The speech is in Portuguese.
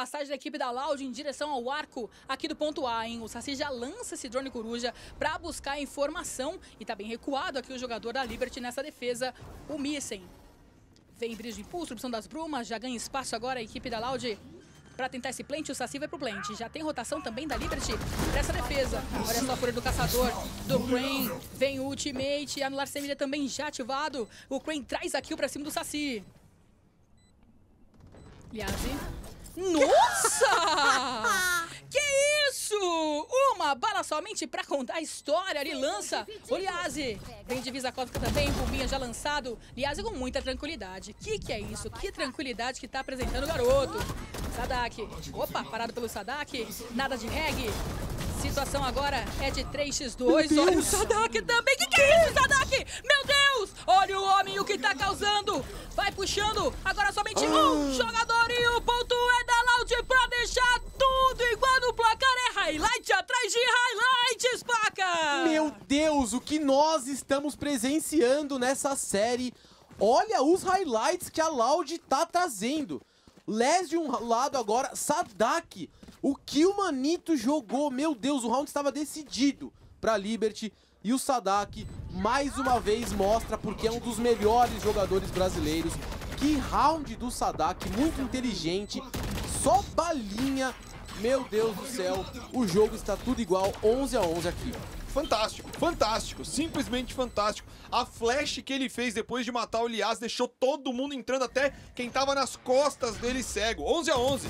passagem da equipe da Loud em direção ao arco aqui do ponto A, hein? O Saci já lança esse drone coruja para buscar informação e tá bem recuado aqui o jogador da Liberty nessa defesa, o Missen. Vem brilho de impulso, opção das brumas, já ganha espaço agora a equipe da Loud para tentar esse plant, o Saci vai pro plant. Já tem rotação também da Liberty pra essa defesa. Olha só a fúria do caçador, do Crane. Vem o ultimate, anular semilha também já ativado. O Crane traz a kill pra cima do Saci. Liase. Nossa! que isso? Uma bala somente pra contar a história. Ele lança o Liase. Vem divisa cósmica também, bombinha já lançado. Liase com muita tranquilidade. Que que é isso? Que tranquilidade que tá apresentando o garoto. Sadak. Opa, parado pelo Sadak. Nada de reggae. Situação agora é de 3x2. Olha o Sadak também. Que que é isso, Sadak? Meu Deus! Olha o homem o que tá causando. Vai puxando. Agora somente um jogador e o de highlights, Paca! Meu Deus, o que nós estamos presenciando nessa série. Olha os highlights que a Loud tá trazendo. Les de um lado agora, Sadak. O que o Manito jogou, meu Deus, o round estava decidido para Liberty. E o Sadak, mais uma vez, mostra porque é um dos melhores jogadores brasileiros. Que round do Sadak, muito inteligente, só balinha. Meu Deus do céu, o jogo está tudo igual, 11 a 11 aqui. Fantástico, fantástico, simplesmente fantástico. A flash que ele fez depois de matar o Lias deixou todo mundo entrando, até quem tava nas costas dele cego. 11 a 11.